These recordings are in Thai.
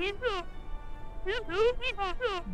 isso. Isso isso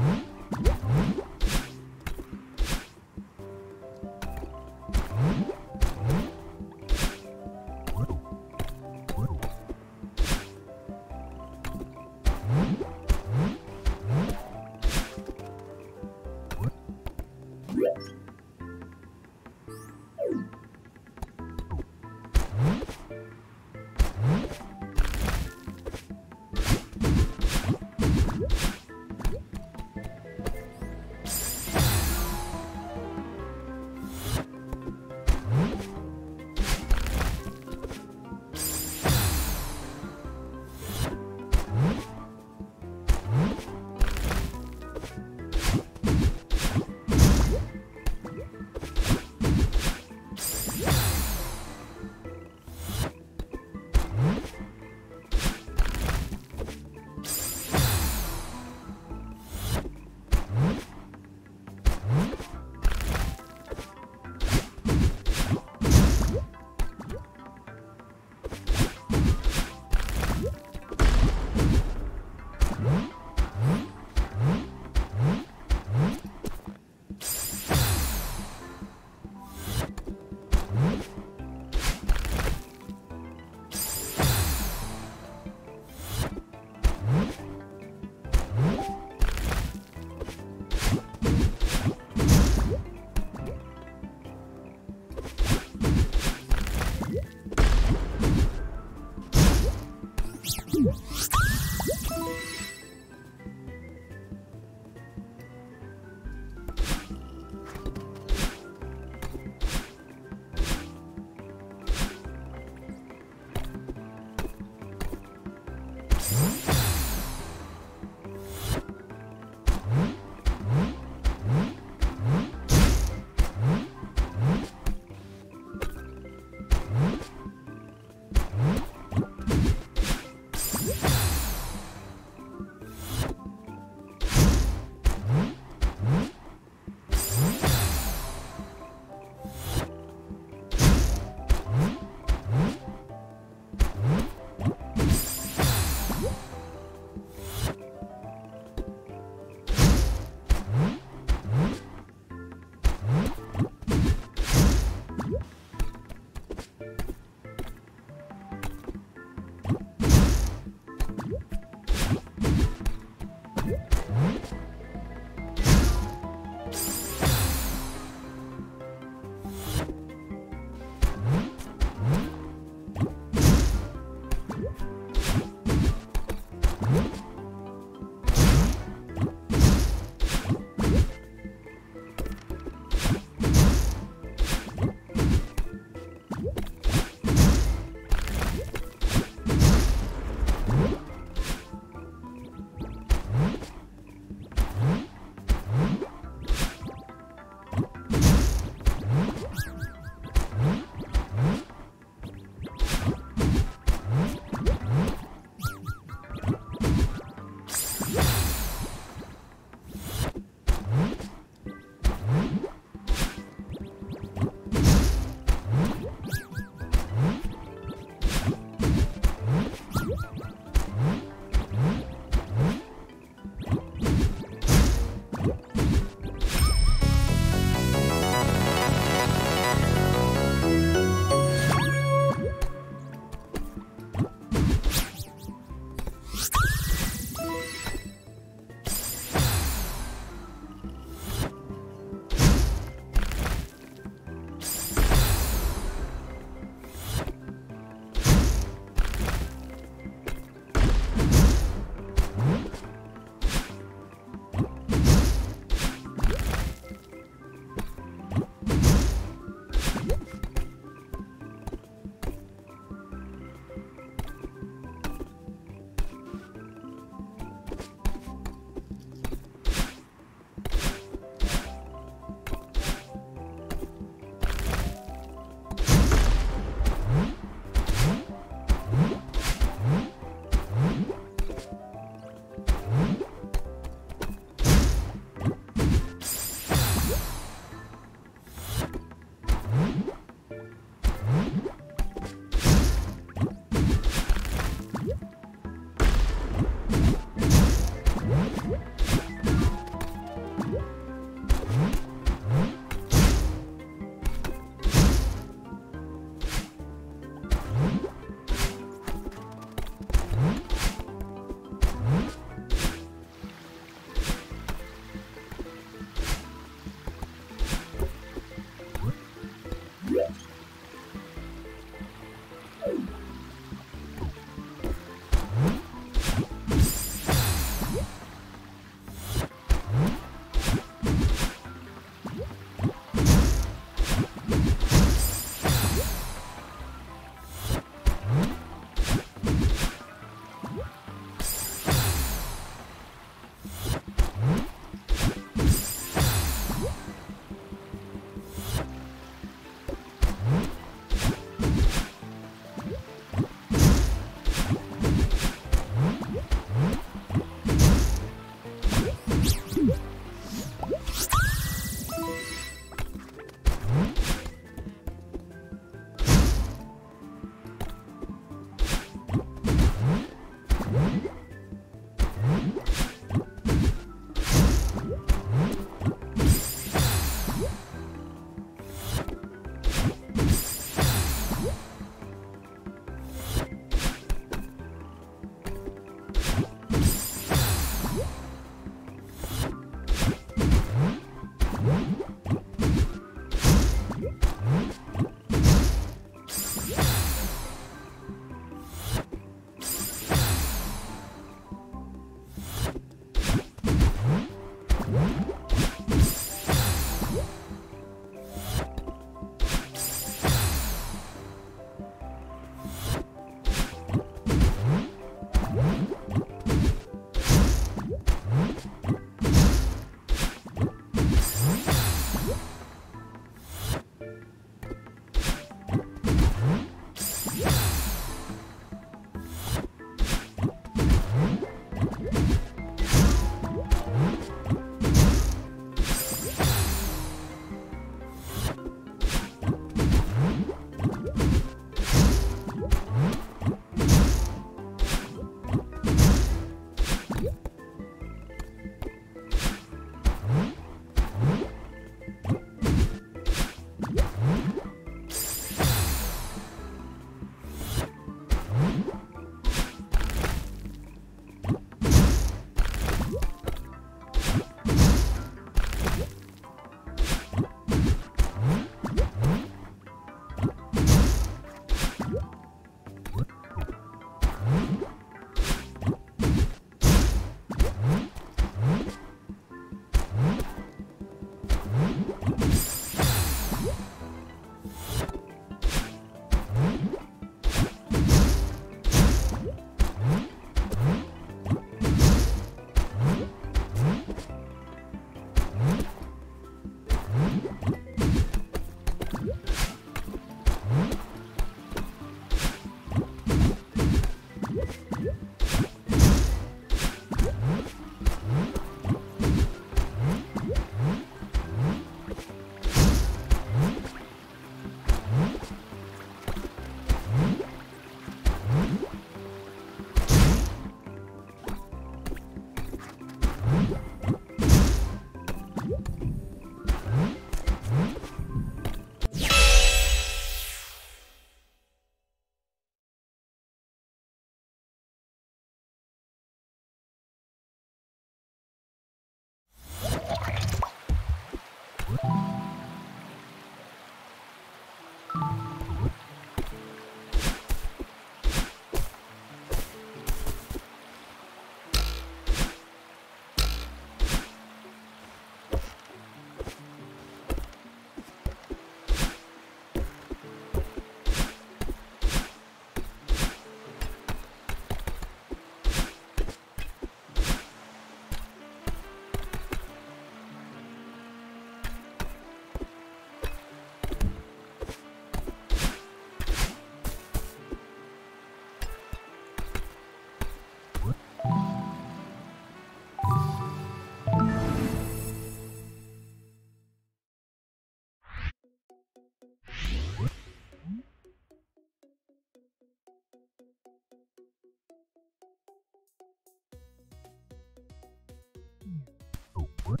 Oh, what?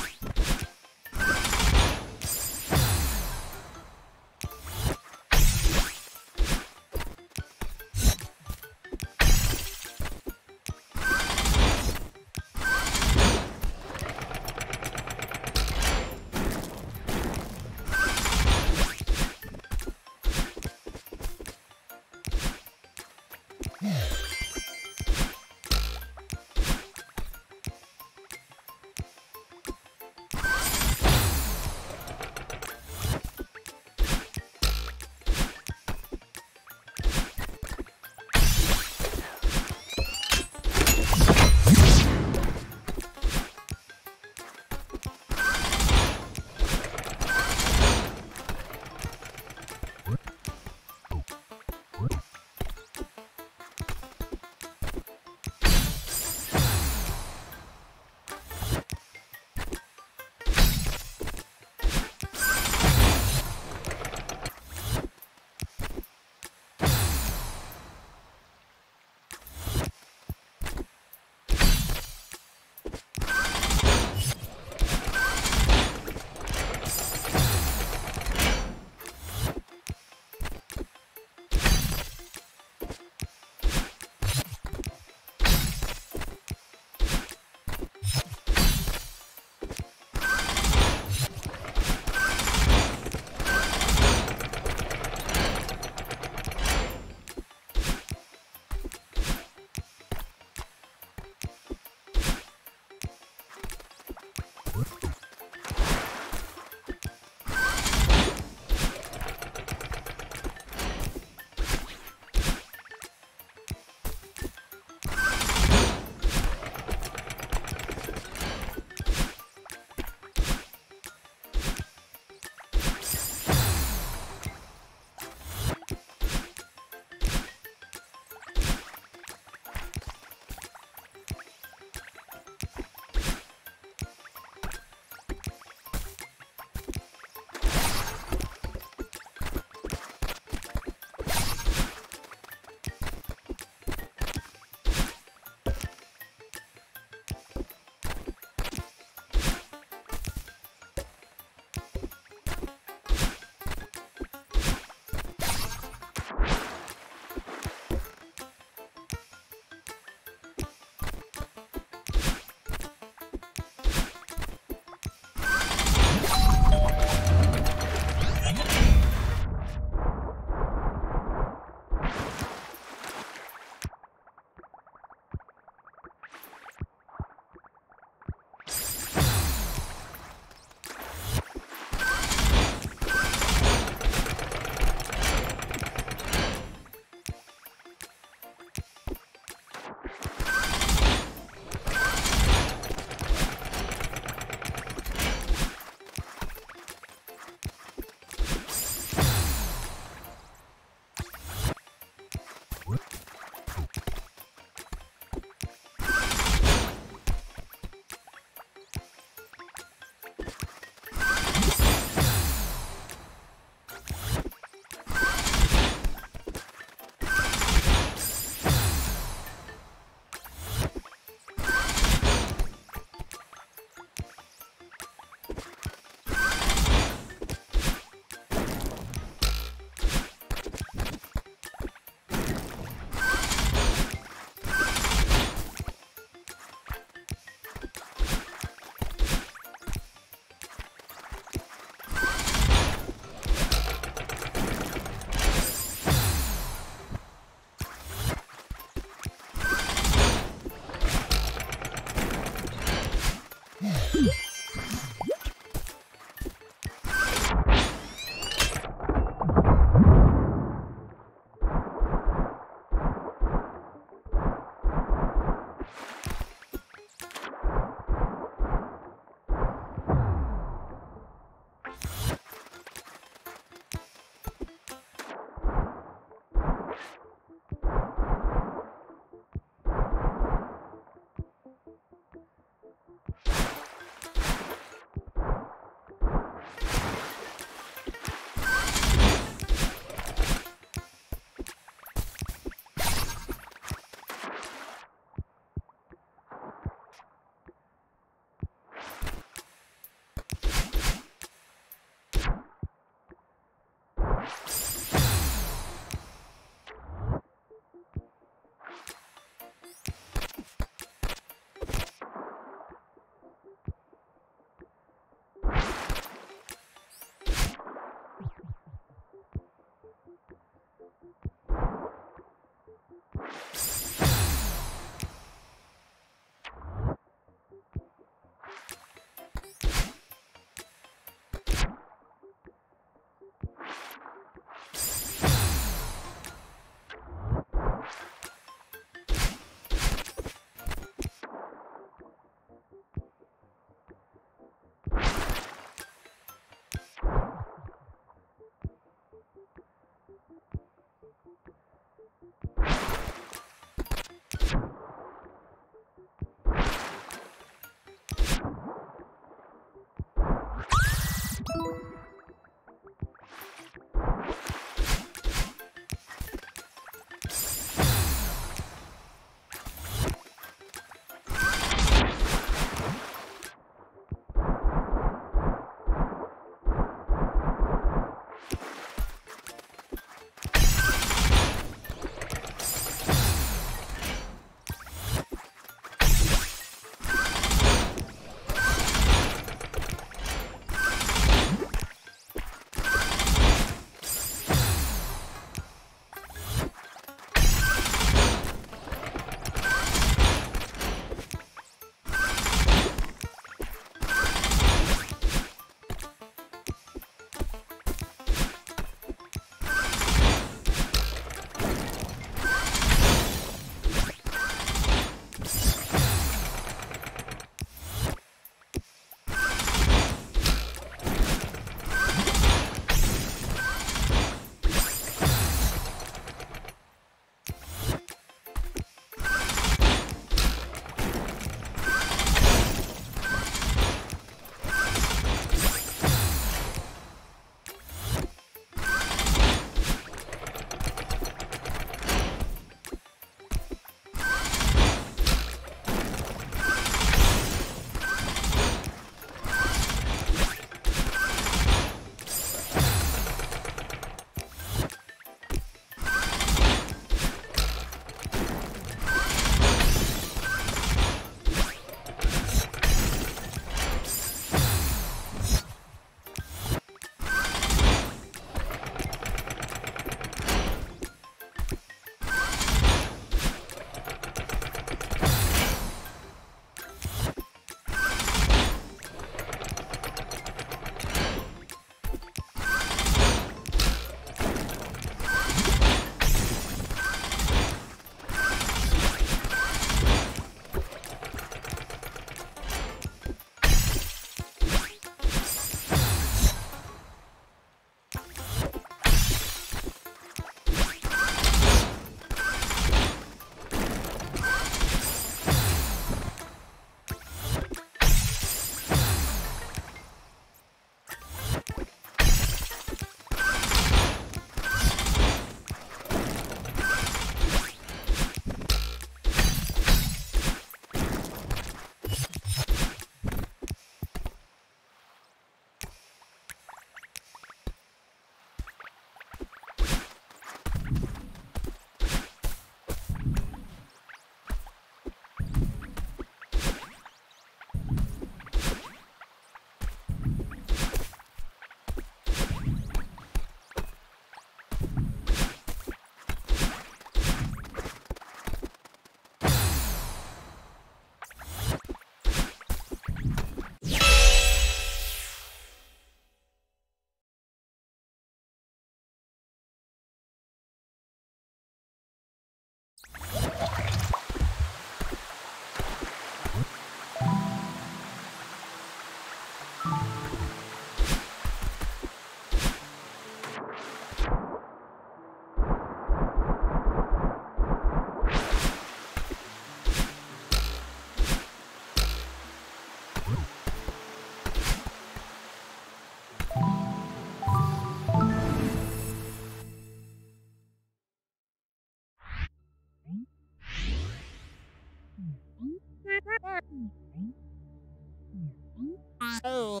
Oh.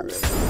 herbs.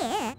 Yeah.